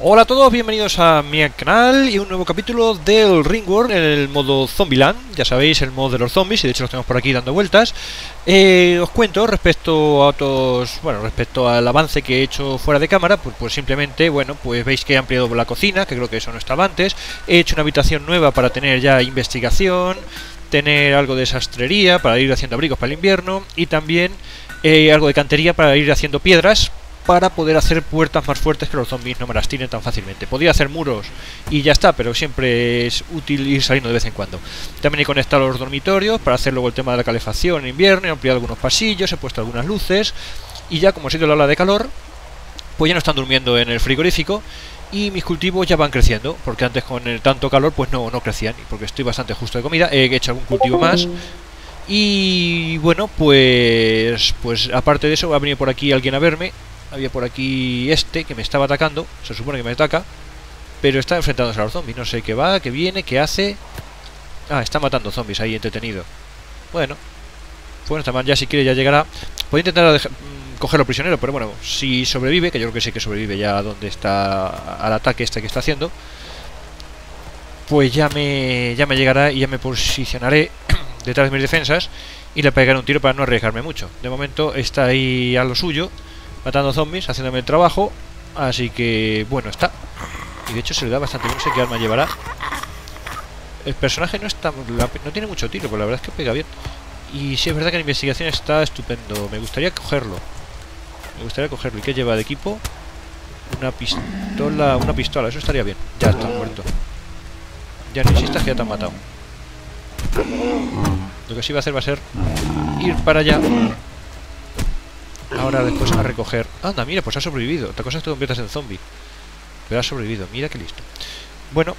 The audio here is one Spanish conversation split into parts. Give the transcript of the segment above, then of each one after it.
Hola a todos, bienvenidos a mi canal y un nuevo capítulo del Ringworld en el modo Zombieland. Ya sabéis, el modo de los zombies, y de hecho los tenemos por aquí dando vueltas. Eh, os cuento respecto a otros, bueno, respecto al avance que he hecho fuera de cámara, pues, pues, simplemente, bueno, pues veis que he ampliado la cocina, que creo que eso no estaba antes. He hecho una habitación nueva para tener ya investigación, tener algo de sastrería para ir haciendo abrigos para el invierno y también eh, algo de cantería para ir haciendo piedras para poder hacer puertas más fuertes que los zombies no me las tienen tan fácilmente. Podría hacer muros y ya está, pero siempre es útil ir saliendo de vez en cuando. También he conectado los dormitorios para hacer luego el tema de la calefacción en invierno, he ampliado algunos pasillos, he puesto algunas luces y ya como ha sido la ola de calor, pues ya no están durmiendo en el frigorífico y mis cultivos ya van creciendo, porque antes con tanto calor pues no, no crecían, porque estoy bastante justo de comida, he hecho algún cultivo más y bueno, pues pues aparte de eso va a venir por aquí alguien a verme había por aquí este que me estaba atacando. Se supone que me ataca. Pero está enfrentándose a los zombies. No sé qué va, qué viene, qué hace. Ah, está matando zombies ahí entretenido. Bueno. Bueno, esta man ya si quiere ya llegará. Puede intentar mm, cogerlo prisionero, pero bueno, si sobrevive, que yo creo que sí que sobrevive ya donde está al ataque este que está haciendo, pues ya me, ya me llegará y ya me posicionaré detrás de mis defensas y le pegaré un tiro para no arriesgarme mucho. De momento está ahí a lo suyo matando zombies, haciéndome el trabajo. Así que, bueno, está. Y de hecho se le da bastante bien, no sé qué arma llevará. El personaje no está no tiene mucho tiro, pero la verdad es que pega bien. Y sí es verdad que la investigación está estupendo. Me gustaría cogerlo. Me gustaría cogerlo. ¿Y qué lleva de equipo? Una pistola, una pistola, eso estaría bien. Ya está muerto. Ya no insistas que ya te han matado. Lo que sí va a hacer va a ser ir para allá Ahora después a recoger... Anda, mira, pues ha sobrevivido. Otra cosa es que te conviertas en zombie. Pero ha sobrevivido. Mira qué listo. Bueno.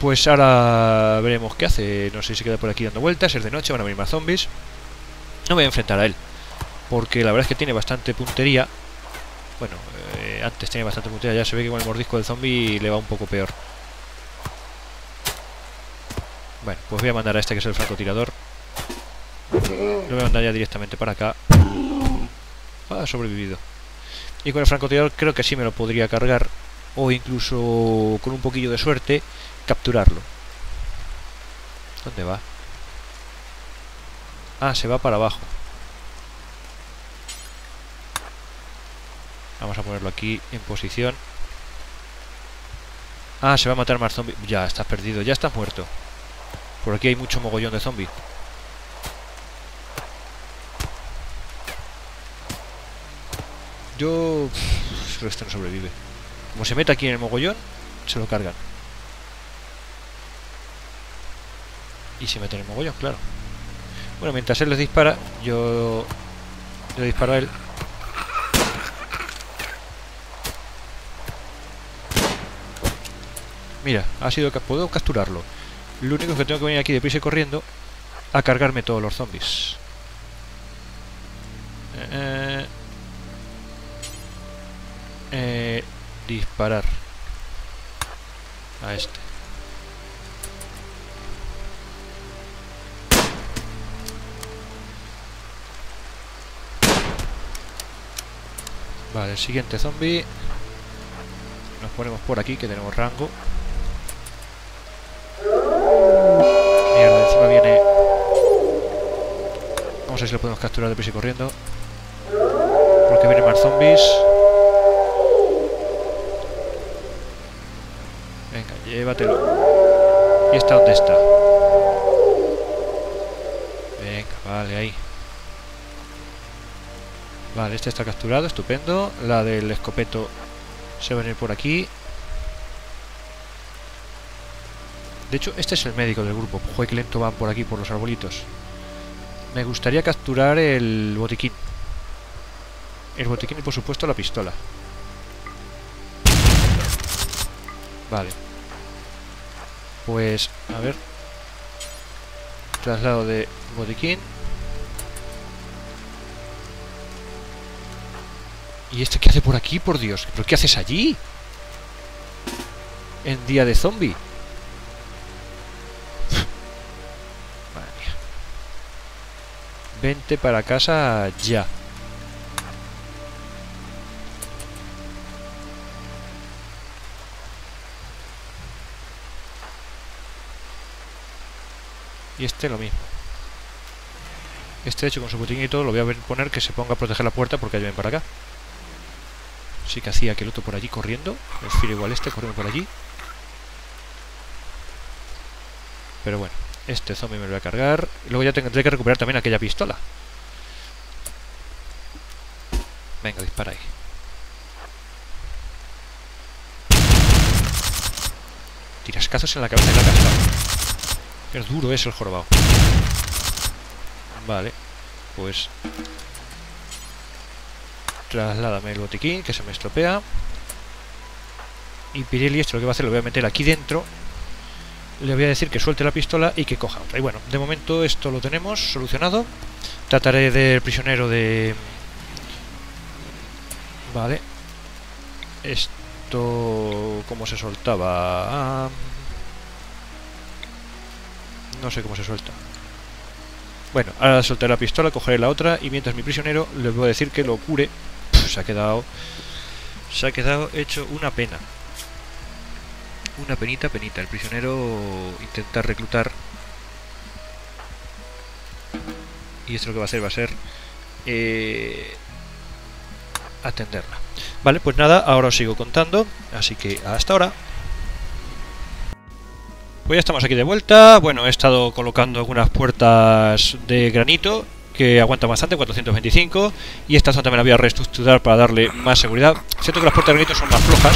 Pues ahora veremos qué hace. No sé si queda por aquí dando vueltas. Es de noche, van a venir más zombies. No voy a enfrentar a él. Porque la verdad es que tiene bastante puntería. Bueno, eh, antes tenía bastante puntería. Ya se ve que con el mordisco del zombie le va un poco peor. Bueno, pues voy a mandar a este que es el francotirador. Lo voy a mandar ya directamente para acá. Ha sobrevivido. Y con el francotirador creo que sí me lo podría cargar. O incluso con un poquillo de suerte capturarlo. ¿Dónde va? Ah, se va para abajo. Vamos a ponerlo aquí en posición. Ah, se va a matar más zombies. Ya, estás perdido. Ya estás muerto. Por aquí hay mucho mogollón de zombies. Yo... este no sobrevive. Como se mete aquí en el mogollón, se lo cargan. Y se mete en el mogollón, claro. Bueno, mientras él les dispara, yo le disparo a él. Mira, ha sido puedo capturarlo. Lo único es que tengo que venir aquí deprisa y corriendo a cargarme todos los zombies. Eh, eh, disparar a este. Vale, el siguiente zombie. Nos ponemos por aquí que tenemos rango. Mierda, encima viene... Vamos a ver si lo podemos capturar deprisa y corriendo. Porque vienen más zombies. Llévatelo. ¿Y está dónde está? Venga, vale, ahí. Vale, este está capturado, estupendo. La del escopeto se va a venir por aquí. De hecho, este es el médico del grupo. Joder, que lento van por aquí, por los arbolitos. Me gustaría capturar el botiquín. El botiquín y, por supuesto, la pistola. Vale. Pues, a ver. Traslado de botiquín. ¿Y este qué hace por aquí, por Dios? ¿Pero qué haces allí? En día de zombie. Madre mía. Vente para casa ya. Y este lo mismo. Este hecho con su botín y todo lo voy a poner que se ponga a proteger la puerta porque ven para acá. Así que hacía que el otro por allí corriendo. Prefiero igual este corriendo por allí. Pero bueno, este zombie me lo voy a cargar. Luego ya tendré que recuperar también aquella pistola. Venga, dispara ahí. Tirascazos en la cabeza de la casa. Es duro eso el jorobado. Vale, pues... Trasládame el botiquín, que se me estropea. Y Pirelli esto lo que va a hacer lo voy a meter aquí dentro. Le voy a decir que suelte la pistola y que coja. Y bueno, de momento esto lo tenemos solucionado. Trataré del prisionero de... Vale. Esto... ¿Cómo se soltaba? Ah, no sé cómo se suelta. Bueno, ahora soltaré la pistola, cogeré la otra y mientras mi prisionero le voy a decir que lo cure. se ha quedado... Se ha quedado hecho una pena. Una penita, penita. El prisionero intenta reclutar. Y esto lo que va a hacer va a ser... Eh, atenderla. Vale, pues nada, ahora os sigo contando. Así que hasta ahora. Pues ya estamos aquí de vuelta. Bueno, he estado colocando algunas puertas de granito que aguantan bastante, 425. Y esta zona también la voy a reestructurar para darle más seguridad. Siento que las puertas de granito son más flojas.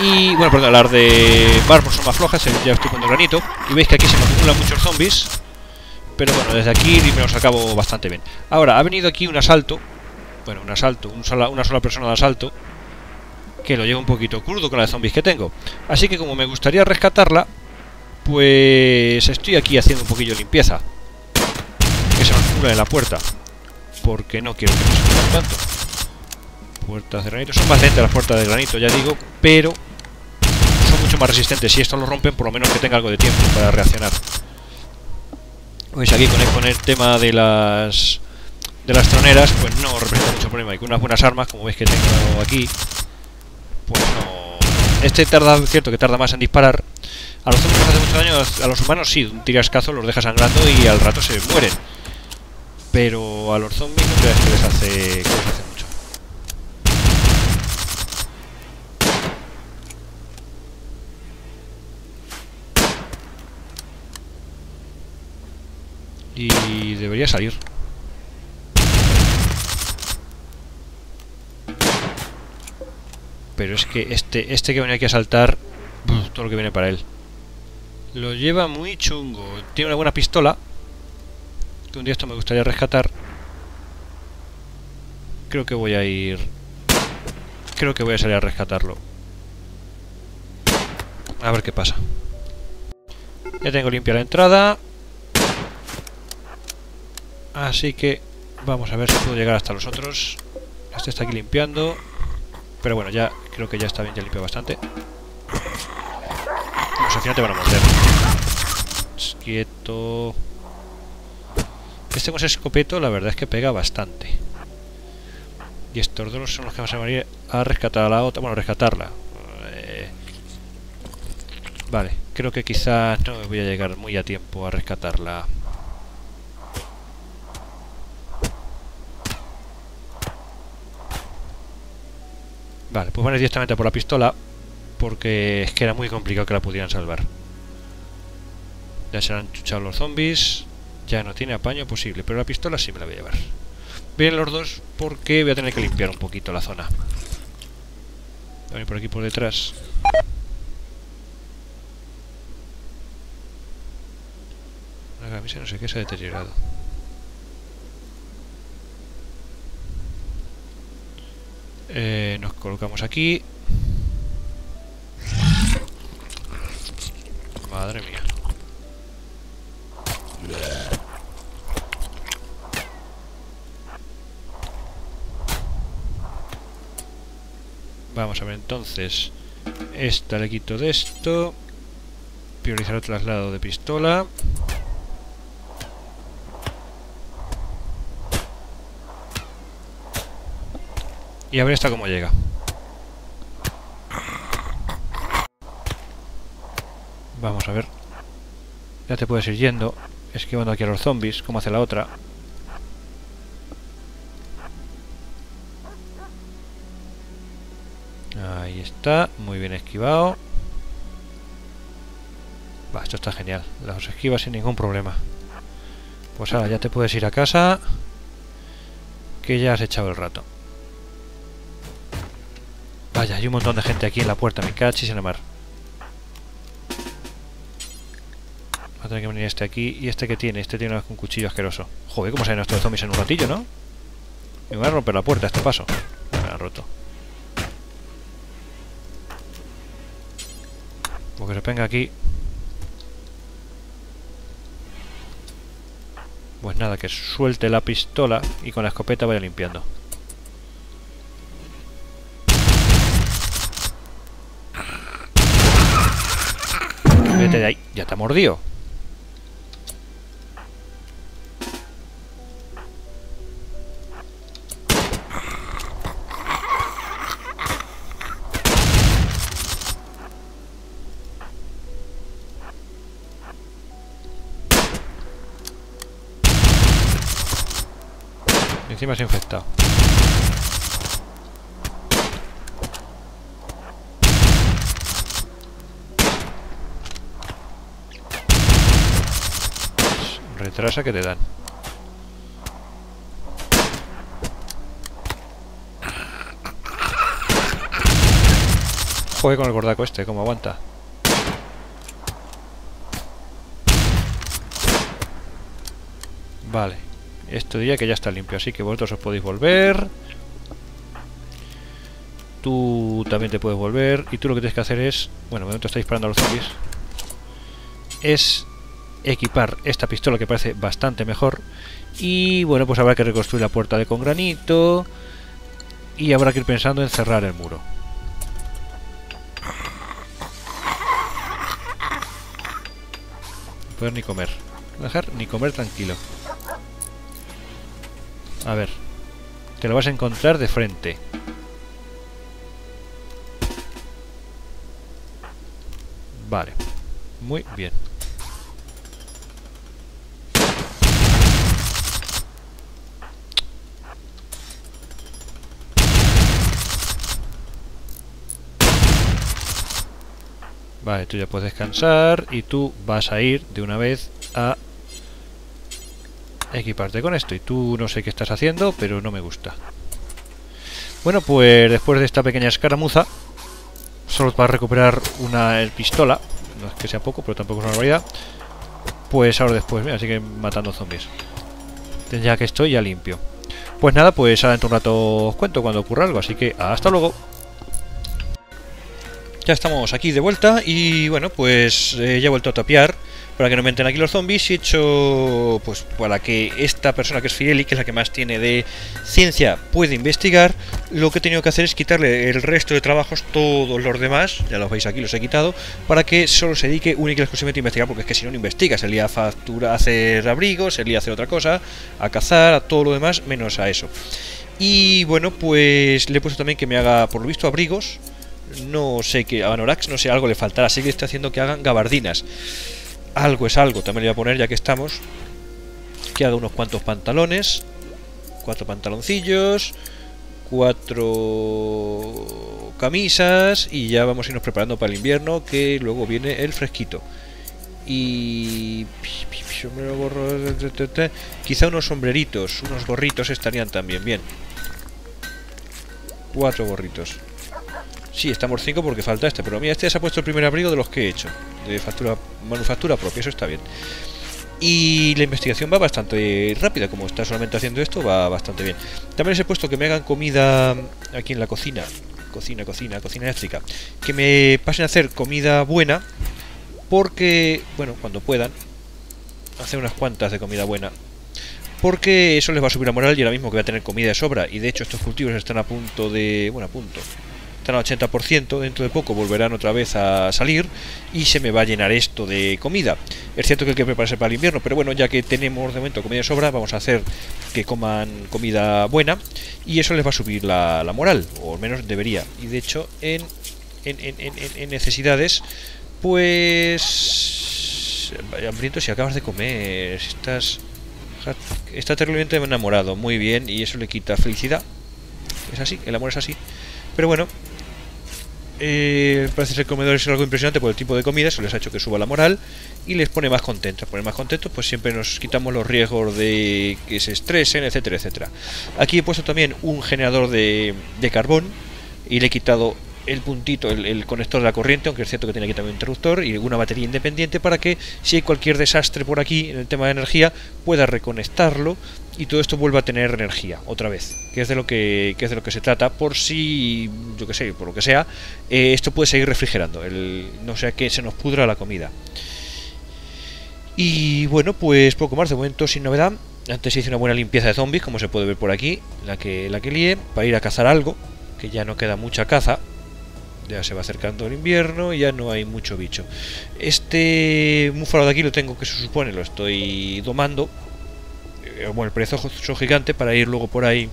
Y bueno, perdón, las de mármol son más flojas, ya estoy con granito. Y veis que aquí se me acumulan muchos zombies. Pero bueno, desde aquí me los acabo bastante bien. Ahora, ha venido aquí un asalto. Bueno, un asalto, una sola persona de asalto que lo llevo un poquito crudo con la de zombies que tengo. Así que como me gustaría rescatarla, pues estoy aquí haciendo un poquillo limpieza. Que se me en la puerta. Porque no quiero que me tanto. Puertas de granito. Son más lentas las puertas de granito, ya digo, pero son mucho más resistentes. Si esto lo rompen, por lo menos que tenga algo de tiempo para reaccionar. Pues aquí con el, con el tema de las de las troneras, pues no representa mucho problema. Y con unas buenas armas, como veis que tengo aquí, pues no... Este tarda, cierto que tarda más en disparar. A los zombies hace mucho daño, a los humanos sí, un tirascazo los deja sangrando y al rato se mueren. Pero a los zombies no creas que les hace, que les hace mucho. Y debería salir. Pero es que este, este que venía aquí a saltar, todo lo que viene para él. Lo lleva muy chungo. Tiene una buena pistola. Que un día esto me gustaría rescatar. Creo que voy a ir... Creo que voy a salir a rescatarlo. A ver qué pasa. Ya tengo limpia la entrada. Así que vamos a ver si puedo llegar hasta los otros. Este está aquí limpiando. Pero bueno, ya creo que ya está bien, ya limpio bastante. Pues al final te van a morder. Quieto. Este con ese escopeto la verdad es que pega bastante. Y estos dos son los que vamos a venir a rescatar a la otra. Bueno, rescatarla. Eh, vale, creo que quizás no voy a llegar muy a tiempo a rescatarla. Vale, pues van directamente por la pistola porque es que era muy complicado que la pudieran salvar. Ya se han chuchado los zombies, ya no tiene apaño posible, pero la pistola sí me la voy a llevar. Vienen los dos porque voy a tener que limpiar un poquito la zona. Voy a ir por aquí por detrás. La camisa no sé qué se ha deteriorado. Eh, nos colocamos aquí. Madre mía. Vamos a ver entonces. Esta le quito de esto. Priorizar el traslado de pistola. Y a ver esta cómo llega. Vamos a ver. Ya te puedes ir yendo, esquivando aquí a los zombies, como hace la otra. Ahí está, muy bien esquivado. Va, esto está genial. Los esquivas sin ningún problema. Pues ahora ya te puedes ir a casa. Que ya has echado el rato. Vaya, hay un montón de gente aquí en la puerta. Me cachis en la mar. Va a tener que venir este aquí. ¿Y este que tiene? Este tiene un cuchillo asqueroso. Joder, ¿cómo salen estos zombies en un ratillo, no? Me voy a romper la puerta este paso. Me ha roto. Porque se venga aquí. Pues nada, que suelte la pistola y con la escopeta vaya limpiando. Ya te ha mordido. Retrasa que te dan. Joder con el gordaco este, cómo aguanta. Vale. Esto diría que ya está limpio, así que vosotros os podéis volver. Tú también te puedes volver. Y tú lo que tienes que hacer es... Bueno, de momento está disparando a los zombies. Es equipar esta pistola que parece bastante mejor. Y bueno, pues habrá que reconstruir la puerta de con granito. Y habrá que ir pensando en cerrar el muro. No poder ni comer. Dejar ni comer tranquilo. A ver. Te lo vas a encontrar de frente. Vale. Muy bien. Vale, tú ya puedes descansar y tú vas a ir de una vez a equiparte con esto. Y tú no sé qué estás haciendo, pero no me gusta. Bueno, pues después de esta pequeña escaramuza, solo para recuperar una pistola, no es que sea poco, pero tampoco es una barbaridad, pues ahora después, mira, sigue matando zombies. Ya que estoy ya limpio. Pues nada, pues ahora dentro un rato os cuento cuando ocurra algo, así que hasta luego. Ya estamos aquí de vuelta y bueno, pues eh, ya he vuelto a tapiar para que no me entren aquí los zombies y he hecho, pues para que esta persona que es Fieli, que es la que más tiene de ciencia, pueda investigar, lo que he tenido que hacer es quitarle el resto de trabajos, todos los demás, ya los veis aquí, los he quitado, para que solo se dedique únicamente y exclusivamente a investigar, porque es que si no, no investiga, se lía a factura, a hacer abrigos, se lía a hacer otra cosa, a cazar, a todo lo demás, menos a eso. Y bueno, pues le he puesto también que me haga, por lo visto, abrigos, no sé qué, a Vanorax no sé, algo le faltará, así que estoy haciendo que hagan gabardinas algo es algo, también le voy a poner ya que estamos, que haga unos cuantos pantalones, cuatro pantaloncillos, cuatro camisas y ya vamos a irnos preparando para el invierno que luego viene el fresquito. Y quizá unos sombreritos, unos gorritos estarían también bien. Cuatro gorritos. Sí, estamos 5 porque falta este, pero mira, este se ha puesto el primer abrigo de los que he hecho, de factura, manufactura propia, eso está bien. Y la investigación va bastante rápida, como está solamente haciendo esto, va bastante bien. También les he puesto que me hagan comida aquí en la cocina, cocina, cocina, cocina eléctrica, que me pasen a hacer comida buena, porque, bueno, cuando puedan, hacer unas cuantas de comida buena, porque eso les va a subir la moral y ahora mismo que voy a tener comida de sobra, y de hecho estos cultivos están a punto de, bueno, a punto, están al 80%, dentro de poco volverán otra vez a salir y se me va a llenar esto de comida. Es cierto que hay que prepararse para el invierno, pero bueno, ya que tenemos de momento comida de sobra, vamos a hacer que coman comida buena y eso les va a subir la, moral, o al menos debería. Y de hecho, en, en, en, en necesidades, pues hambriento si acabas de comer, estás... Está terriblemente enamorado, muy bien, y eso le quita felicidad. Es así, el amor es así. Pero bueno, eh, parece ser que el comedor es algo impresionante por el tipo de comida, eso les ha hecho que suba la moral y les pone más contentos. Poner más contentos, pues siempre nos quitamos los riesgos de que se estresen, etcétera, etcétera. Aquí he puesto también un generador de carbón y le he quitado el puntito, el, conector de la corriente, aunque es cierto que tiene aquí también un interruptor y una batería independiente para que si hay cualquier desastre por aquí en el tema de energía pueda reconectarlo y todo esto vuelva a tener energía otra vez, que es de lo que, es de lo que se trata, por si, yo que sé, por lo que sea, eh, esto puede seguir refrigerando, el, no sea que se nos pudra la comida. Y bueno, pues poco más de momento sin novedad. Antes hice una buena limpieza de zombies, como se puede ver por aquí, la que, la que lié, para ir a cazar algo, que ya no queda mucha caza, ya se va acercando el invierno y ya no hay mucho bicho. Este múfalo de aquí lo tengo que se supone, lo estoy domando. Eh, bueno, el perezoso gigante para ir luego por ahí.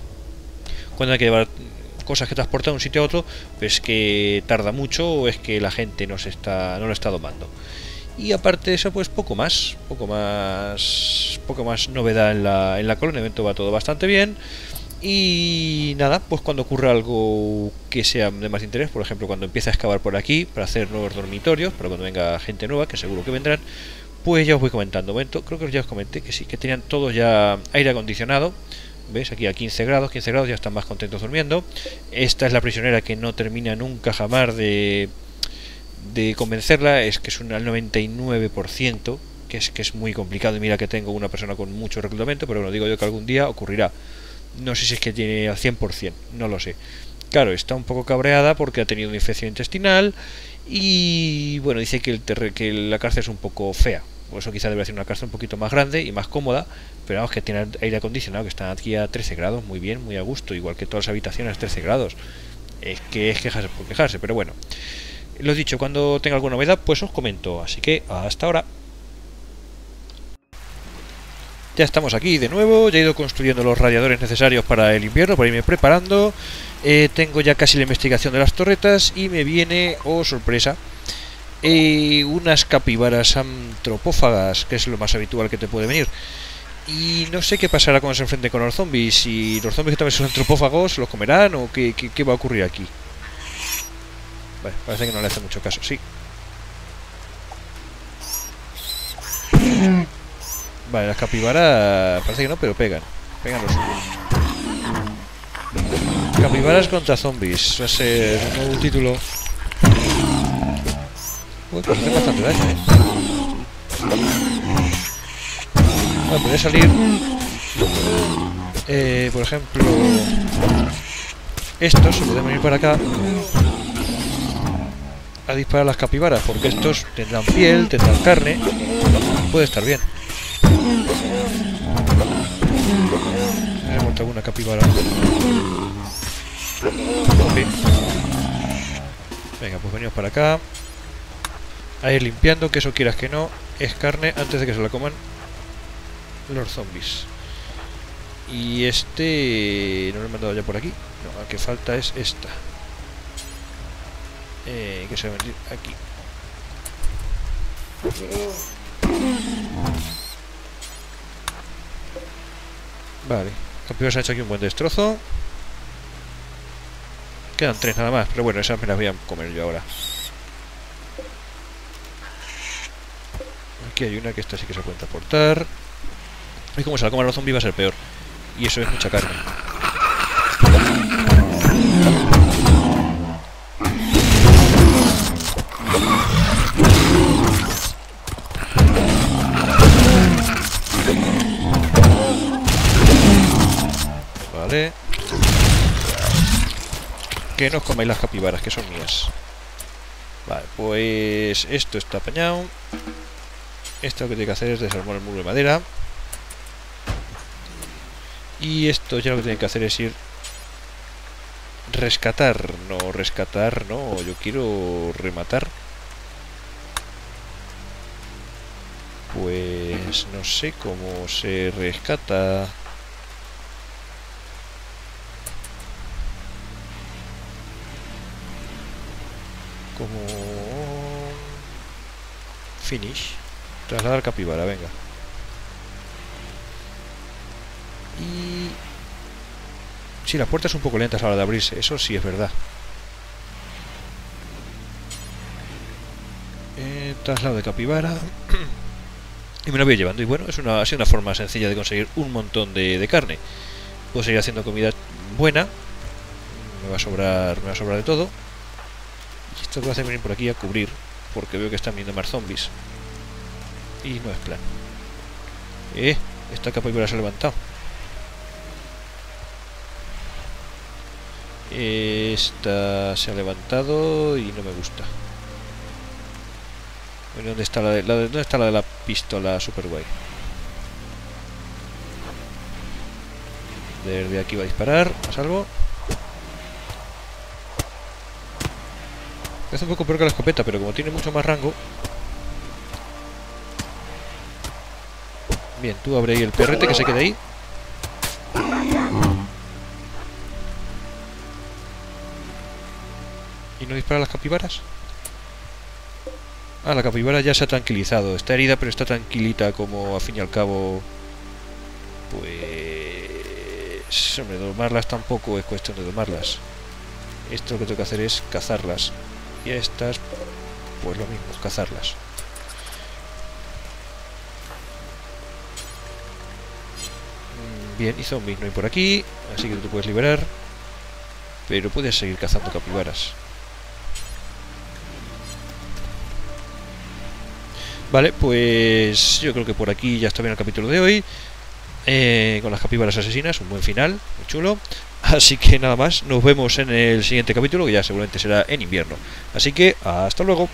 Cuando hay que llevar cosas que transportar de un sitio a otro, pues que tarda mucho o es que la gente no, se está, no lo está domando. Y aparte de eso, pues poco más, poco más, poco más novedad en la, en la colonia. Evento va todo bastante bien. Y nada, pues cuando ocurra algo que sea de más interés, por ejemplo, cuando empiece a excavar por aquí para hacer nuevos dormitorios, para cuando venga gente nueva, que seguro que vendrán, pues ya os voy comentando. Momento, creo que ya os comenté que sí, que tenían todos ya aire acondicionado. ¿Ves? Aquí a 15 grados, 15 grados ya están más contentos durmiendo. Esta es la prisionera que no termina nunca jamás de, de convencerla, es que es un al 99%, que es que es muy complicado. Y mira que tengo una persona con mucho reclutamiento, pero bueno, digo yo que algún día ocurrirá. No sé si es que tiene al 100%, no lo sé. Claro, está un poco cabreada porque ha tenido una infección intestinal y bueno, dice que, el que la cárcel es un poco fea. Por eso quizá debería ser una cárcel un poquito más grande y más cómoda, pero vamos que tiene aire acondicionado, que está aquí a 13 grados, muy bien, muy a gusto, igual que todas las habitaciones a 13 grados. Es que es quejarse por quejarse, pero bueno. Lo dicho, cuando tenga alguna novedad, pues os comento. Así que hasta ahora. Ya estamos aquí de nuevo, ya he ido construyendo los radiadores necesarios para el invierno, para irme preparando. Eh, tengo ya casi la investigación de las torretas y me viene, oh sorpresa, eh, unas capibaras antropófagas, que es lo más habitual que te puede venir. Y no sé qué pasará cuando se enfrente con los zombies, si los zombies que también son antropófagos los comerán o qué, qué, qué va a ocurrir aquí. Vale, parece que no le hace mucho caso, sí. Vale, las capibaras parece que no, pero pegan. Pegan los Capibaras contra zombies. Va a ser un nuevo título. Uy, pues hace bastante daño, eh. Vale, podría salir. Eh, por ejemplo. Estos se pueden venir para acá a disparar las capibaras, porque estos tendrán piel, tendrán carne, puede estar bien. He muerto alguna capibara. Venga, pues venimos para acá. A ir limpiando, que eso quieras que no, es carne antes de que se la coman los zombies. Y este... no lo he mandado ya por aquí. No, la que falta es esta. Eh, que se va a venir aquí. Vale, campeón se ha hecho aquí un buen destrozo. Quedan tres nada más, pero bueno, esas me las voy a comer yo ahora. Aquí hay una que esta sí que se cuenta portar. Y como se la coman los zombies va a ser peor. Y eso es mucha carne. Que no os comáis las capibaras, que son mías. Vale, pues esto está apañado. Esto lo que tiene que hacer es desarmar el muro de madera. Y esto ya lo que tiene que hacer es ir... Rescatar. No, rescatar, no. Yo quiero rematar. Pues no sé cómo se rescata... como finish Trasladar capibara, venga. Y... Sí, las puertas son un poco lentas a la hora de abrirse, eso sí es verdad. Eh, traslado de capibara. y me lo voy llevando. Y bueno, es una, ha sido una forma sencilla de conseguir un montón de, de carne. Puedo seguir haciendo comida buena. Me va a sobrar, me va a sobrar de todo. Y esto lo voy a hacer venir por aquí a cubrir, porque veo que están viendo más zombies. Y no es plan. Eh, esta capibara se ha levantado. Esta se ha levantado y no me gusta. Bueno, ¿dónde está la de la, de, ¿dónde está la, de la pistola super guay? Desde aquí va a disparar, a salvo. Hace un poco peor que la escopeta, pero como tiene mucho más rango. Bien, tú abre ahí el perrete que se quede ahí. ¿Y no dispara las capibaras? Ah, la capibara ya se ha tranquilizado. Está herida, pero está tranquilita, como a fin y al cabo. Pues. Hombre, domarlas tampoco es cuestión de domarlas. Esto lo que tengo que hacer es cazarlas. Y estas, pues lo mismo, cazarlas. Mm, bien, y zombies no hay por aquí, así que tú te puedes liberar. Pero puedes seguir cazando capibaras. Vale, pues yo creo que por aquí ya está bien el capítulo de hoy. Eh, con las capibaras asesinas, un buen final, muy chulo. Así que nada más, nos vemos en el siguiente capítulo, que ya seguramente será en invierno. Así que hasta luego.